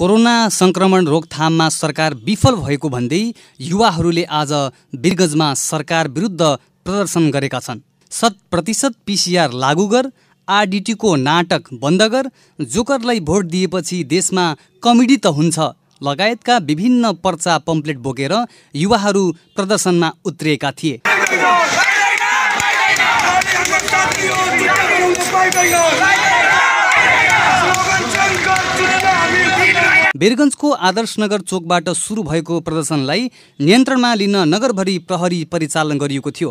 Corona सङ्क्रमण रोकथाममा सरकार विफल भएको भन्दै युवाहरूले आज वीरगन्जमा सरकार विरुद्ध प्रदर्शन गरेका छन् शत प्रतिशत पिसिआर लागू गर आरडिटीको नाटक बन्द गर जोकरलाई भोट दिएपछि देशमा कमेडी त हुन्छ लगायतका विभिन्न पर्चा पम्पलेट बोकेर युवाहरू प्रदर्शनमा उत्रिएका थिए वीरगन्जको आदर्शनगर चोकबाट सुरु भएको प्रदर्शनलाई नियन्त्रणमा लिन नगरभरि प्रहरी परिचालन गरिएको थियो।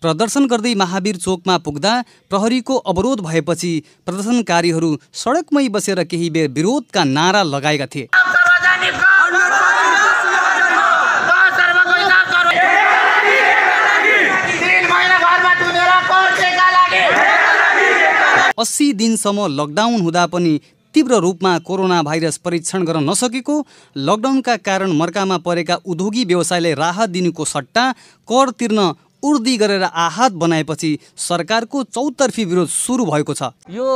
प्रदर्शन गर्दै महावीर चोकमा पुग्दा प्रहरीको अवरोध भएपछि प्रदर्शनकारीहरू सडकमै बसेर केही बेर विरोधका नारा लगाएका थिए। अस्सी दिनसम्म लकडाउन हुँदा पनि तीव्र रूपमा कोरोना भाइरस परीक्षण गर्न नसकेको लकडाउनका कारण मर्कामा परेका उद्योगी व्यवसायलाई राहत दिनुको सट्टा कर तिर्न उर्दी गरेर आहत बनाएपछि सरकारको चौतर्फी विरोध सुरु भएको छ। यो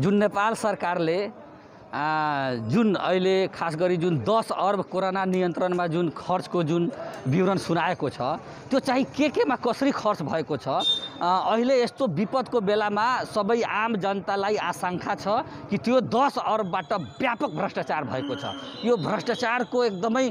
जुन नेपाल सरकारले जुन अहिले खास गरी जुन दस अर्ब कोरोना नियन्त्रणमा जुन खर्चको जुन विवरण सुनाएको छ त्यो चाहिँ के केमा कसरी खर्च भएको छ? अहिले यस्तो विपदको बेलामा सबै आम जनतालाई आशंका छ कि त्यो दस अर्बबाट व्यापक भ्रष्टाचार भएको छ। यो भ्रष्टाचारको एकदमै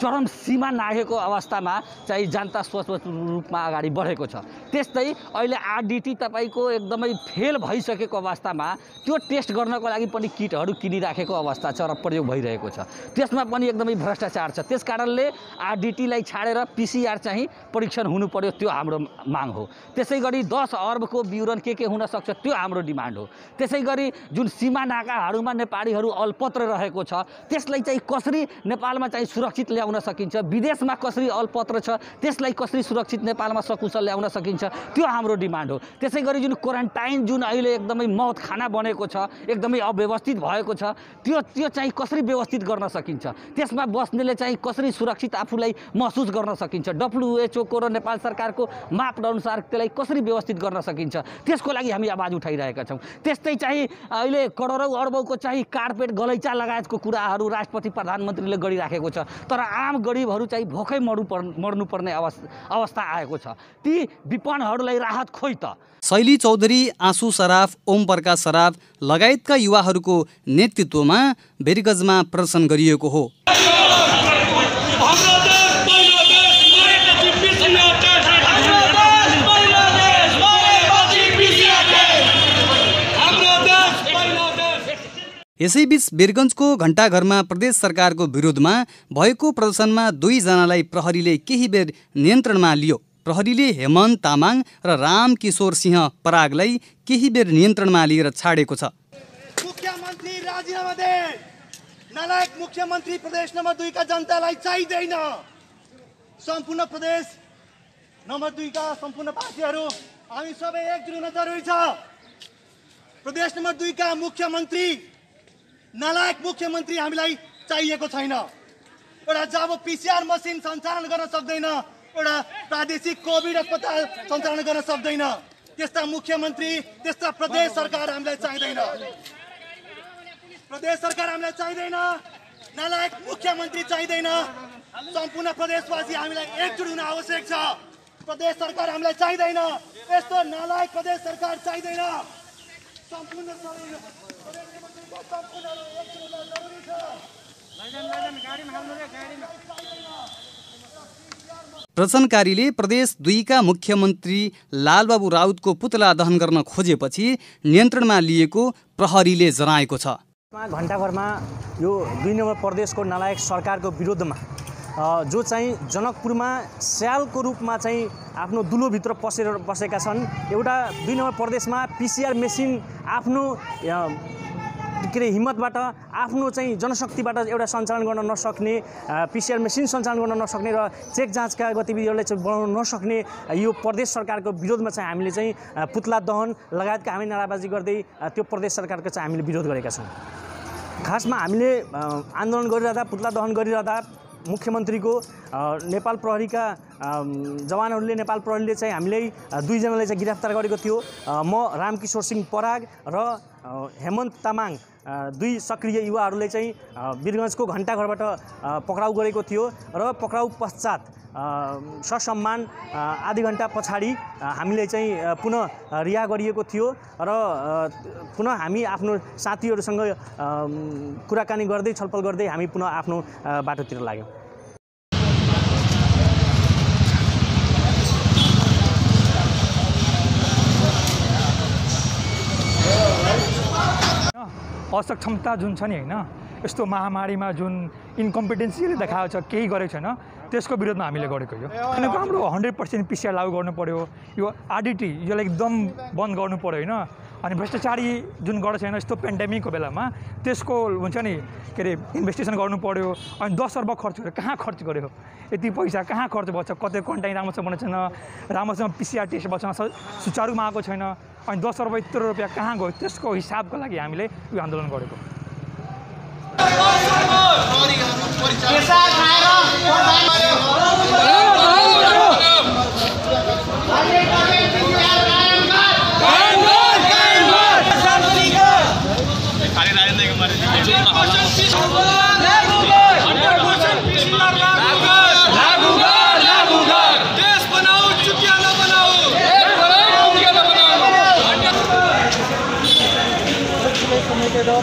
चरम सीमा नागेको अवस्थामा चाहिँ जनता स्वच्छ रूपमा अगाडि बढेको छ। त्यस्तै अहिले आरडिटी तपाईँको एकदमै फेल भइसकेको अवस्थामा त्यो टेस्ट गर्नको लागि पनि किटहरू किनिराखेको अवस्था छ र प्रयोग भइरहेको छ। त्यसमा पनि एकदमै भ्रष्टाचार छ। त्यस कारणले आरडिटीलाई छाडेर पिसिआर चाहिँ परीक्षण हुनु पर्यो त्यो हाम्रो माग हो। त्यसै गरी दस अर्बको विवरण के के हुनसक्छ त्यो हाम्रो डिमान्ड हो। त्यसै गरी जुन सीमा नाकाहरूमा नेपालीहरू अल्पत्र रहेको छ त्यसलाई चाहिँ कसरी नेपालमा चाहिँ सुरक्षित ल्याउन सकिन्छ विदेशमा कसरी अल्पत्र छ त्यसलाई कसरी सुरक्षित नेपालमा सकुशल ल्याउन सकिन्छ त्यो हाम्रो डिमान्ड हो। त्यसै गरी जुन क्वारेन्टाइन जुन अहिले एकदमै मौत खाना बनेको छ एकदमै अव्यवस्थित भएको छ त्यो त्यो चाहिँ कसरी व्यवस्थित गर्न सकिन्छ? त्यसमा बस्नेले चाहिँ कसरी सुरक्षित आफूलाई महसुस गर्न सकिन्छ? डब्लुएचओको र नेपाल सरकारको मापदअनुसार त्यसलाई कसरी व्यवस्थित गर्न सकिन्छ? त्यसको लागि हामी आवाज उठाइरहेका छौँ। त्यस्तै चाहिँ अहिले करोडौँ अर्बौँको चाहिँ कार्पेट गलैँचा लगायतको कुराहरू राष्ट्रपति प्रधानमन्त्रीले गरिराखेको छ। तर आम गरिबहरू चाहिँ भोकै मर्नु पर् मर्नुपर्ने अवस्था आएको छ। ती विपणहरूलाई राहत खोइ त। शैली चौधरी आँसु सराफ ओम प्रकाश सराफ लगायतका युवाहरूको नेतृत्वमा बेरिगजमा प्रदर्शन गरिएको हो। यसैबीच वीरगन्जको घण्टाघरमा प्रदेश सरकारको विरोधमा भएको प्रदर्शनमा दुईजनालाई प्रहरीले केही बेर नियन्त्रणमा लियो। प्रहरीले हेमन्त तामाङ र रामकिशोर सिंह परागलाई केही बेर नियन्त्रणमा लिएर छाडेको छ। राजीनामा दे। नालायक मुख्यमन्त्री प्रदेश नम्बर दुईका जनतालाई चाहिँदैन। सम्पूर्ण प्रदेश नम्बर दुईका सम्पूर्ण पार्टीहरू हामी सबै एकजुट हुन जरुरी छ। प्रदेश नम्बर दुईका मुख्यमन्त्री नालायक मुख्यमन्त्री हामीलाई चाहिएको छैन। एउटा जब पिसिआर मसिन सञ्चालन गर्न सक्दैन। एउटा प्रादेशिक कोभिड अस्पताल सञ्चालन गर्न सक्दैन। त्यस्ता मुख्यमन्त्री त्यस्ता प्रदेश सरकार हामीलाई चाहिँदैन। प्रदेश सरकार हामीलाई चाहिँदैन नालायक मुख्यमन्त्री चाहिँदैन। सम्पूर्ण प्रदेशवासी हामीलाई एकजुट हुन आवश्यक छ। प्रदेश सरकार हामीलाई चाहिँदैन यस्तो नालायक प्रदेश सरकार चाहिँदैन। सम्पूर्ण प्रदर्शनकारीले प्रदेश दुईका मुख्यमन्त्री लालबाबु राउतको पुतला दहन गर्न खोजेपछि नियन्त्रणमा लिएको प्रहरीले जनाएको छ। घन्टाघरमा यो दुई नम्बर प्रदेशको नालायक सरकारको विरोधमा जो चाहिँ जनकपुरमा स्यालको रूपमा चाहिँ आफ्नो दुलोभित्र पसेर बसेका छन् एउटा दुई नम्बर प्रदेशमा पिसिआर मेसिन आफ्नो के अरे हिम्मतबाट आफ्नो चाहिँ जनशक्तिबाट एउटा सञ्चालन गर्न नसक्ने पिसिआर मेसिन सञ्चालन गर्न नसक्ने र चेक जाँचका गतिविधिहरूलाई चाहिँ बनाउन नसक्ने यो प्रदेश सरकारको विरोधमा चाहिँ हामीले चाहिँ पुतला दहन लगायतका हामी नाराबाजी गर्दै त्यो प्रदेश सरकारको चाहिँ हामीले विरोध गरेका छौँ। खासमा हामीले आन्दोलन गरिरहँदा पुतला दहन गरिरहँदा मुख्यमन्त्रीको नेपाल प्रहरीका जवानहरूले नेपाल प्रहरीले चाहिँ हामीलाई दुईजनालाई चाहिँ गिरफ्तार गरेको थियो। म रामकिशोर सिंह पराग र हेमन्त तामाङ दुई सक्रिय युवाहरूले चाहिँ अ, वीरगञ्जको घन्टाघरबाट पक्राउ गरेको थियो र पक्राउ पश्चात ससम्मान आधी घन्टा पछाडि हामीले चाहिँ पुनः रिहा गरिएको थियो र पुनः हामी आफ्नो साथीहरूसँग कुराकानी गर्दै छलफल गर्दै हामी पुनः आफ्नो बाटोतिर लाग्यौँ। असक्षमता जुन छ नि होइन यस्तो महामारीमा जुन इन्कम्पिटेन्सीले देखाएको छ केही गरेको छैन त्यसको विरोधमा हामीले गरेको यो। किनकि हाम्रो हन्ड्रेड पर्सेन्ट पिसिआर लागू गर्नु पऱ्यो यो आरडिटी यसलाई एकदम बन्द गर्नु पऱ्यो होइन। अनि भ्रष्टाचारी जुन गरेको छैन यस्तो पेन्डेमिकको बेलामा त्यसको हुन्छ नि के अरे इन्भेस्टिगेसन गर्नु पऱ्यो अनि दस अर्ब खर्च गर्यो। कहाँ खर्च गर्यो? यति पैसा कहाँ खर्च भएको छ कतै कन्टाइन राम्रोसँग बनेको छैन। राम्रोसँग पिसिआर टेस्ट भएको छैन। सुचारूमा आएको छैन। अनि दस अर्ब यत्रो रुपियाँ कहाँ गयो? त्यसको हिसाबको लागि हामीले यो आन्दोलन गरेको।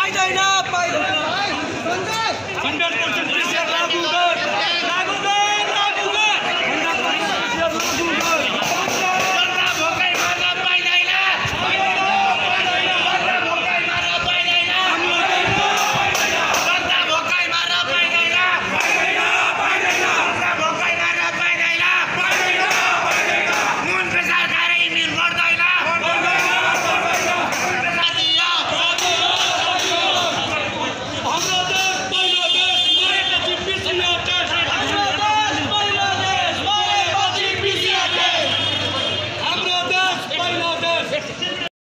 पाइँदैन पाइँदैन हन्ड्रेड पर्सेन्ट